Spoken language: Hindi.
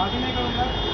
आगे नहीं करूँगा।